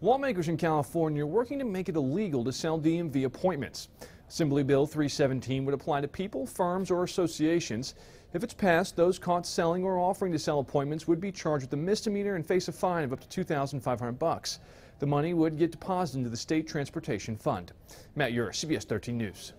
Lawmakers in California are working to make it illegal to sell DMV appointments. Assembly Bill 317 would apply to people, firms, or associations. If it's passed, those caught selling or offering to sell appointments would be charged with a misdemeanor and face a fine of up to 2,500 bucks. The money would get deposited into the state transportation fund. Matt Ure, CBS 13 News.